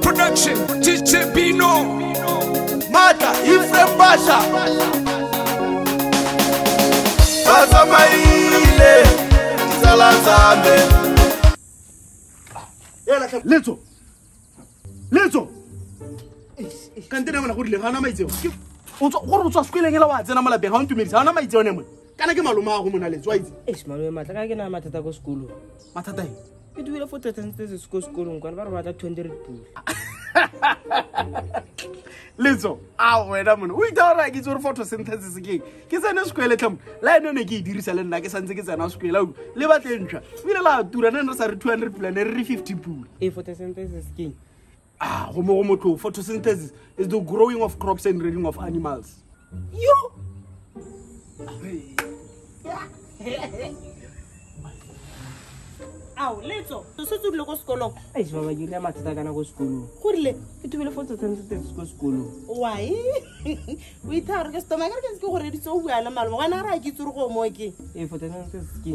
Production, DJ Bino. Mata, Ifrem Basha. Bazamaile, Tisala Zambe. Letso. Letso. ka nte namana go rile ga ona maitseo gore o tswa sekweleng ela wa tsena mo lapeng ga o ntumedisa ga ona maitseo ne mone kana ke maloma a go mona letso a itse Eish, malome matla ka ke na mathata ko sekolong mathata e e duela fo tetentse se seko sekolong kwane ba re batla two hundred pula letso a wena mone o itha gore a ke itse gore photosynthesis keng ke tsene sekoeletlha mo la ene o ne ke e dirisa le nna ke santse ke tsena sekoela u le batlentšha ebile la tura ne re sa re two hundred pula ne re re fifty pula ee photosynthesis keng ah go mo go motlho photosynthesis is the growing of crops and reading of animals yo ao letso to se tsodile ko sekolong a se baba kile mathata kana ko sekolong go rile ke thubile fo tsotseng se teng ko sekolong wai o itha gore ke setoma kare ke se ke gore ditse o bua le malome gona re a ke tsore go mo ke ee fo tsotseng se se ke